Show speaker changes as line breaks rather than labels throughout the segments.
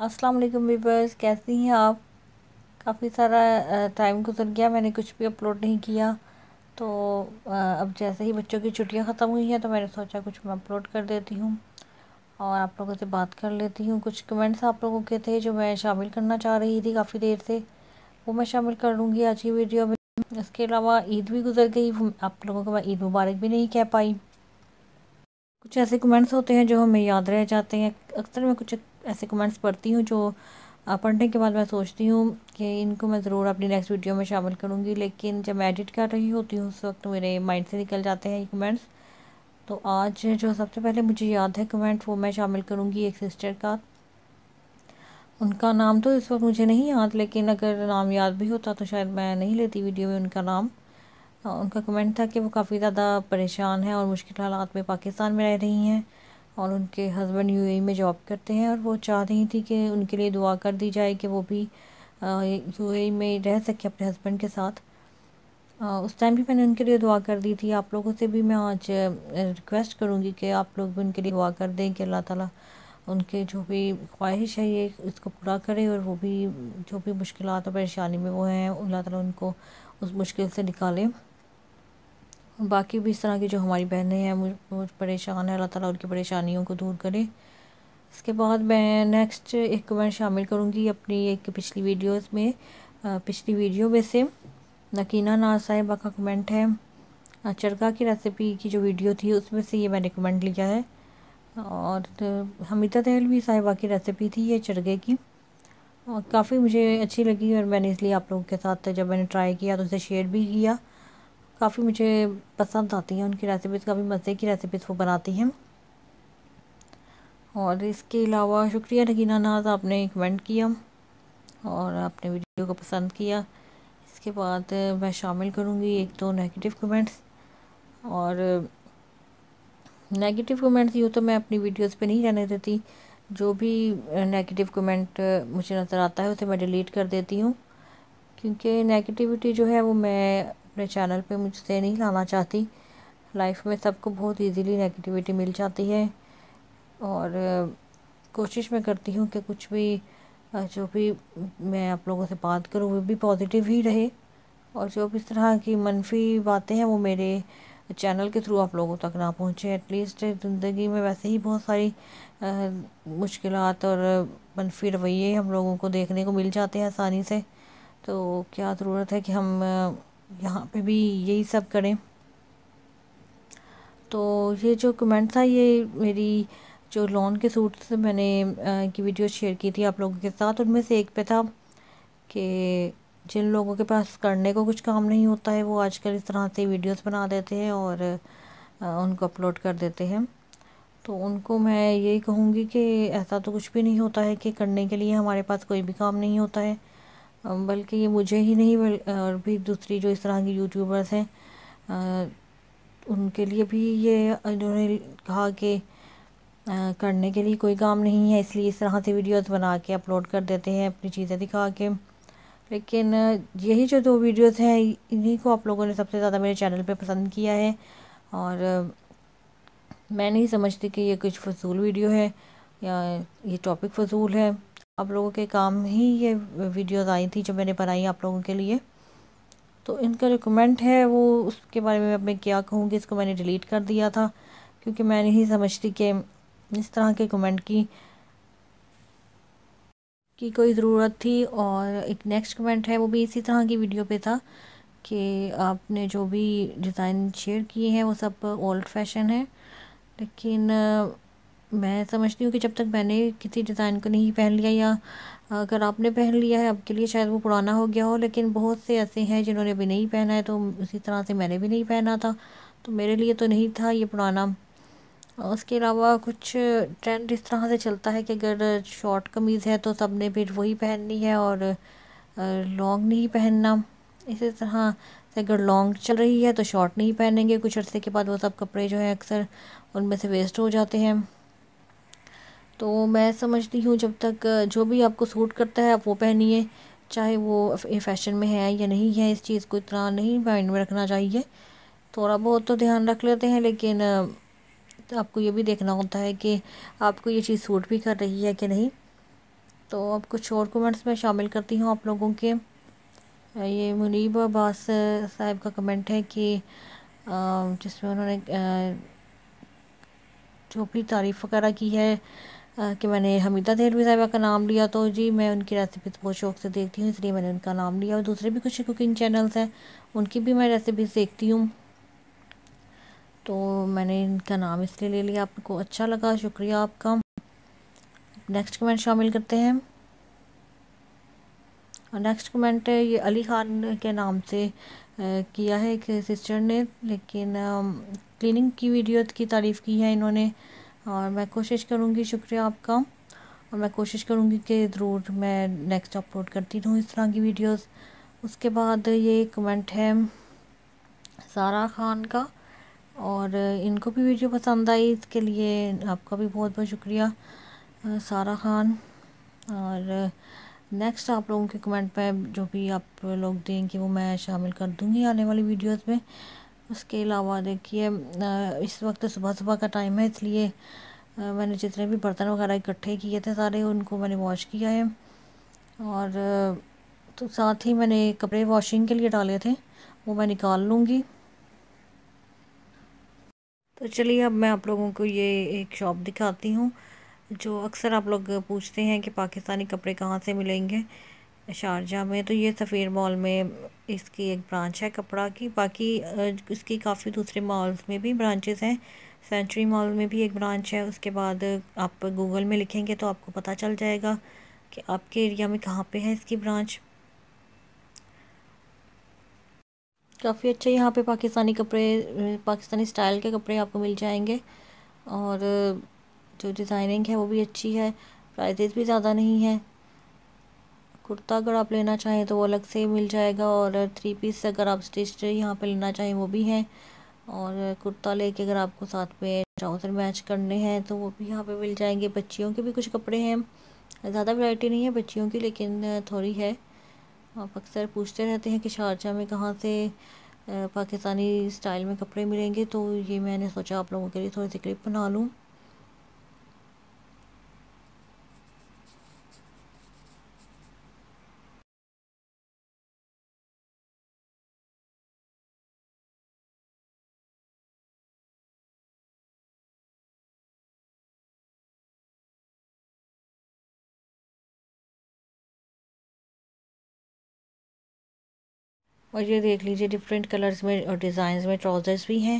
السلام علیکم ویورز، کیسی ہیں آپ؟ کافی سارا ٹائم گزر گیا، میں نے کچھ بھی اپلوڈ نہیں کیا۔ تو اب جیسے ہی بچوں کی چھٹیاں ختم ہوئی ہیں، تو میں نے سوچا کچھ میں اپلوڈ کر دیتی ہوں اور آپ لوگوں سے بات کر لیتی ہوں۔ کچھ کمنٹس آپ لوگوں کے تھے جو میں شامل کرنا چاہ رہی تھی کافی دیر سے، وہ میں شامل کر لوں گی آج کی ویڈیو میں۔ اس کے علاوہ عید بھی گزر گئی آپ لوگوں کو میں عید مبارک بھی نہیں کہہ پائی۔ کچھ ایسے کمنٹس ہوتے ہیں جو ہمیں یاد رہ جاتے ہیں، اکثر میں کچھ ایسے کمنٹس پڑھتی ہوں جو پڑھنے کے بعد میں سوچتی ہوں کہ ان کو میں ضرور اپنی نیکسٹ ویڈیو میں شامل کروں گی، لیکن جب میں ایڈٹ کر رہی ہوتی ہوں اس وقت میرے مائنڈ سے نکل جاتے ہیں یہ کمنٹس تو آج جو سب سے پہلے مجھے یاد ہے کمنٹ وہ میں شامل کروں گی ایک سسٹر کا۔ ان کا نام تو اس وقت مجھے نہیں یاد، لیکن اگر نام یاد بھی ہوتا تو شاید میں نہیں لیتی ویڈیو میں ان کا نام۔ ان کا کمنٹ تھا کہ وہ کافی زیادہ پریشان ہیں اور مشکل حالات میں پاکستان میں رہ رہی ہیں۔ اور ان کے ہسبینڈ یو اے میں جاب کرتے ہیں اور وہ چاہ رہی تھی کہ ان کے لیے دعا کر دی جائے کہ وہ بھی یو اے میں رہ سکے اپنے ہسبینڈ کے ساتھ۔ اس ٹائم بھی میں نے ان کے لیے دعا کر دی تھی۔ آپ لوگوں سے بھی میں آج ریکویسٹ کروں گی کہ آپ لوگ بھی ان کے لیے دعا کر دیں کہ اللہ تعالیٰ ان کے جو بھی خواہش ہے یہ اس کو پورا کرے اور وہ بھی جو بھی مشکلات اور پریشانی میں وہ ہیں، اللہ تعالیٰ ان کو اس مشکل سے نکالے۔ باقی بھی اس طرح کی جو ہماری بہنیں ہیں وہ پریشان ہیں اللہ تعالیٰ ان کی پریشانیوں کو دور کرے۔ اس کے بعد میں نیکسٹ ایک کمنٹ شامل کروں گی اپنی ایک پچھلی ویڈیوز میں۔ پچھلی ویڈیو میں سے نکینہ ناز صاحبہ کا کمنٹ ہے۔ چرگا کی ریسیپی کی جو ویڈیو تھی، اس میں سے یہ میں نے کمنٹ لیا ہے۔ اور حمیدہ دہلوی صاحبہ کی ریسیپی تھی یہ چرگے کی۔ اور کافی مجھے اچھی لگی اور میں نے اس لیے آپ لوگوں کے ساتھ جب میں نے ٹرائی کیا تو اسے شیئر بھی کیا۔ کافی مجھے پسند آتی ہیں، ان کی ریسیپیز کافی مزے کی ریسیپیز وہ بناتی ہیں۔ اور اس کے علاوہ شکریہ نگینہ ناز، آپ نے کمنٹ کیا اور آپ نے ویڈیو کو پسند کیا۔ اس کے بعد میں شامل کروں گی ایک دو نیگیٹو کمنٹس اور نیگیٹو کمنٹس یوں تو میں اپنی ویڈیوز پہ نہیں رہنے دیتی، جو بھی نیگیٹو کمنٹ مجھے نظر آتا ہے، اسے میں ڈیلیٹ کر دیتی ہوں۔ کیونکہ نیگیٹیوٹی جو ہے وہ میں اپنے چینل پہ مجھ سے نہیں لانا چاہتی۔ لائف میں سب کو بہت ایزیلی نیگیٹیوٹی مل جاتی ہے۔ اور کوشش میں کرتی ہوں کہ کچھ بھی، جو بھی میں آپ لوگوں سے بات کروں، وہ بھی پازیٹیو ہی رہے۔ اور جو بھی اس طرح کی منفی باتیں ہیں، وہ میرے چینل کے تھرو آپ لوگوں تک نہ پہنچے۔ ایٹ لیسٹ زندگی میں ویسے ہی بہت ساری مشکلات اور منفی رویے ہم لوگوں کو دیکھنے کو مل جاتے ہیں آسانی سے۔ تو کیا ضرورت ہے کہ ہم یہاں پہ بھی یہی سب کریں۔ تو یہ جو کمنٹ تھا، یہ میری جو لون کے سوٹ سے میں نے کی ویڈیو شیئر کی تھی آپ لوگوں کے ساتھ، ان میں سے ایک پہ تھا کہ جن لوگوں کے پاس کرنے کو کچھ کام نہیں ہوتا ہے، وہ آج کل اس طرح سے ویڈیوز بنا دیتے ہیں اور ان کو اپلوڈ کر دیتے ہیں۔ تو ان کو میں یہی کہوں گی کہ ایسا تو کچھ بھی نہیں ہوتا ہے کہ کرنے کے لیے ہمارے پاس کوئی بھی کام نہیں ہوتا ہے۔ بلکہ یہ مجھے ہی نہیں اور بھی دوسری جو اس طرح کی یوٹیوبرز ہیں ان کے لیے بھی یہ انہوں نے کہا کہ کرنے کے لیے کوئی کام نہیں ہے، اس لیے اس طرح سے ویڈیوز بنا کے اپلوڈ کر دیتے ہیں، اپنی چیزیں دکھا کے۔ لیکن یہی جو دو ویڈیوز ہیں، انہی کو آپ لوگوں نے سب سے زیادہ میرے چینل پہ پسند کیا ہے۔ اور میں نہیں سمجھتی کہ یہ کچھ فضول ویڈیو ہے یا یہ ٹاپک فضول ہے۔ آپ لوگوں کے کام ہی یہ ویڈیوز آئی تھی جو میں نے بنائی آپ لوگوں کے لیے۔ تو ان کا جو کمنٹ ہے وہ اس کے بارے میں میں کیا کہوں گی، اس کو میں نے ڈیلیٹ کر دیا تھا، کیونکہ میں نہیں سمجھتی کہ اس طرح کے کمنٹ کی کی کوئی ضرورت تھی۔ اور ایک نیکسٹ کمنٹ ہے وہ بھی اسی طرح کی ویڈیو پہ تھا کہ آپ نے جو بھی ڈیزائن شیئر کیے ہیں وہ سب اولڈ فیشن ہے لیکن میں سمجھتی ہوں کہ جب تک میں نے کسی ڈیزائن کو نہیں پہن لیا یا اگر آپ نے پہن لیا ہے، اب کے لیے شاید وہ پرانا ہو گیا ہو، لیکن بہت سے ایسے ہیں جنہوں نے ابھی نہیں پہنا ہے تو اسی طرح سے میں نے بھی نہیں پہنا تھا۔ تو میرے لیے تو نہیں تھا یہ پرانا۔ اس کے علاوہ کچھ ٹرینڈ اس طرح سے چلتا ہے کہ اگر شارٹ قمیض ہے تو سب نے پھر وہی پہننی ہے اور لانگ نہیں پہننا۔ اسی طرح سے اگر لانگ چل رہی ہے تو شارٹ نہیں پہنیں گے۔ کچھ عرصے کے بعد وہ سب کپڑے جو ہیں اکثر ان میں سے ویسٹ ہو جاتے ہیں۔ تو میں سمجھتی ہوں جب تک جو بھی آپ کو سوٹ کرتا ہے آپ وہ پہنیے، چاہے وہ فیشن میں ہے یا نہیں ہے، اس چیز کو اتنا نہیں مائنڈ میں رکھنا چاہیے۔ تھوڑا بہت تو دھیان رکھ لیتے ہیں، لیکن آپ کو یہ بھی دیکھنا ہوتا ہے کہ آپ کو یہ چیز سوٹ بھی کر رہی ہے کہ نہیں۔ تو اب کچھ اور کومنٹس میں شامل کرتی ہوں آپ لوگوں کے۔ یہ منیب عباس صاحب کا کمنٹ ہے کہ جس میں انہوں نے جو بھی تعریف وغیرہ کی ہے کہ میں نے حمیدہ دہلوی صاحبہ کا نام لیا تو جی میں ان کی ریسیپیز بہت شوق سے دیکھتی ہوں، اس لیے میں نے ان کا نام لیا اور دوسرے بھی کچھ کوکنگ چینلز ہیں، ان کی بھی میں ریسیپیز دیکھتی ہوں۔ تو میں نے ان کا نام اس لیے لے لیا، آپ کو اچھا لگا، شکریہ آپ کا۔ نیکسٹ کمنٹ شامل کرتے ہیں۔ اور نیکسٹ کمنٹ یہ علی خان کے نام سے کیا ہے ایک سسٹر نے، لیکن کلیننگ کی ویڈیو کی تعریف کی ہے انہوں نے۔ اور میں کوشش کروں گی، شکریہ آپ کا۔ اور میں کوشش کروں گی کہ ضرور میں نیکسٹ اپلوڈ کرتی رہوں اس طرح کی ویڈیوز اس کے بعد یہ کمنٹ ہے سارا خان کا۔ اور ان کو بھی ویڈیو پسند آئی، اس کے لیے آپ کا بھی بہت بہت شکریہ سارا خان۔ اور نیکسٹ آپ لوگوں کے کمنٹ پہ جو بھی آپ لوگ دیں گے، وہ میں شامل کر دوں گی آنے والی ویڈیوز میں۔ اس کے علاوہ دیکھیے اس وقت صبح صبح کا ٹائم ہے، اس لیے میں نے جتنے بھی برتن وغیرہ اکٹھے کیے تھے سارے، ان کو میں نے واش کیا ہے۔ اور تو ساتھ ہی میں نے کپڑے واشنگ کے لیے ڈالے تھے، وہ میں نکال لوں گی۔ تو چلیے، اب میں آپ لوگوں کو یہ ایک شاپ دکھاتی ہوں، جو اکثر آپ لوگ پوچھتے ہیں کہ پاکستانی کپڑے کہاں سے ملیں گے۔ شارجہ میں تو یہ سفیر مال میں اس کی ایک برانچ ہے کپڑا کی، باقی اس کی کافی دوسرے مالز میں بھی برانچز ہیں۔ سینچری مال میں بھی ایک برانچ ہے، اس کے بعد آپ گوگل میں لکھیں گے تو آپ کو پتہ چل جائے گا کہ آپ کے ایریا میں کہاں پہ ہے اس کی برانچ۔ کافی اچھے یہاں پہ پاکستانی کپڑے پاکستانی سٹائل کے کپڑے آپ کو مل جائیں گے۔ اور جو ڈیزائننگ ہے وہ بھی اچھی ہے، پرائزز بھی زیادہ نہیں ہیں۔ کرتا اگر آپ لینا چاہیں تو وہ الگ سے مل جائے گا اور تھری پیس اگر آپ اسٹیچ یہاں پہ لینا چاہیں وہ بھی ہیں اور کرتا لے کے اگر آپ کو ساتھ میں ٹراؤزر میچ کرنے ہیں تو وہ بھی یہاں پہ مل جائیں گے بچیوں کے بھی کچھ کپڑے ہیں زیادہ ورائٹی نہیں ہے بچیوں کی لیکن تھوڑی ہے آپ اکثر پوچھتے رہتے ہیں کہ شارجہ میں کہاں سے پاکستانی سٹائل میں کپڑے ملیں گے تو یہ میں نے سوچا آپ لوگوں کے لیے تھوڑی سی کلپ بنا لوں۔ اور یہ دیکھ لیجیے ڈیفرنٹ کلرز میں اور ڈیزائنز میں ٹراؤزرز بھی ہیں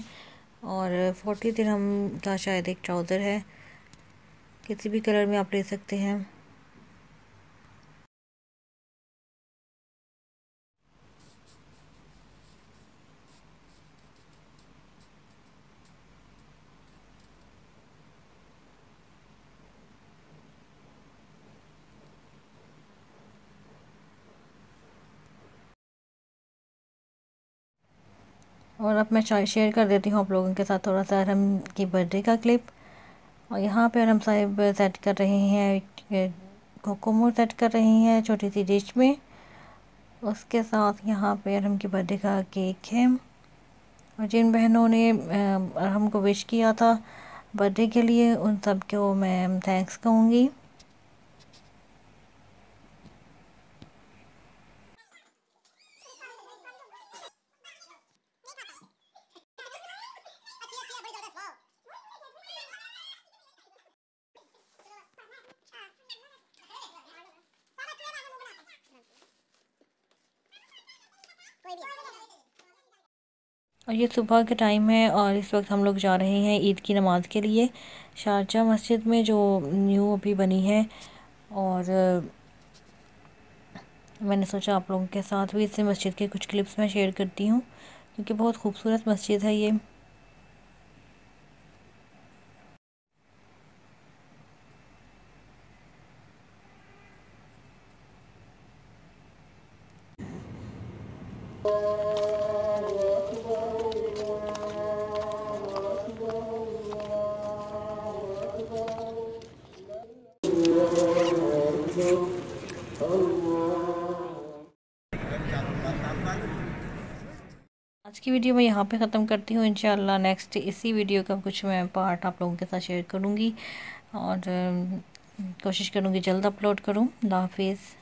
اور فورٹی درہم کا شاید ایک ٹراؤزر ہے۔ کسی بھی کلر میں آپ لے سکتے ہیں۔ اور اب میں شیئر کر دیتی ہوں آپ لوگوں کے ساتھ تھوڑا سا ارہم کی برتھ ڈے کا کلپ اور یہاں پہ ارہم صاحب سیٹ کر رہے ہیں کوکومو سیٹ کر رہے ہیں چھوٹی سی ڈش میں. اس کے ساتھ یہاں پہ ارہم کی برتھ ڈے کا کیک ہے۔ اور جن بہنوں نے ارہم کو وش کیا تھا برتھ ڈے کے لیے، ان سب کو میں تھینکس کہوں گی۔ اور یہ صبح کے ٹائم ہے اور اس وقت ہم لوگ جا رہے ہیں عید کی نماز کے لیے۔ شارجہ مسجد میں جو نیو ابھی بنی ہے اور میں نے سوچا آپ لوگوں کے ساتھ بھی اس سے مسجد کے کچھ کلپس میں شیئر کرتی ہوں، کیونکہ بہت خوبصورت مسجد ہے یہ۔ آج کی ویڈیو میں یہاں پہ ختم کرتی ہوں۔ انشاءاللہ نیکسٹ اسی ویڈیو کا کچھ میں پارٹ آپ لوگوں کے ساتھ شیئر کروں گی اور کوشش کروں گی جلد اپلوڈ کروں۔ اللہ حافظ۔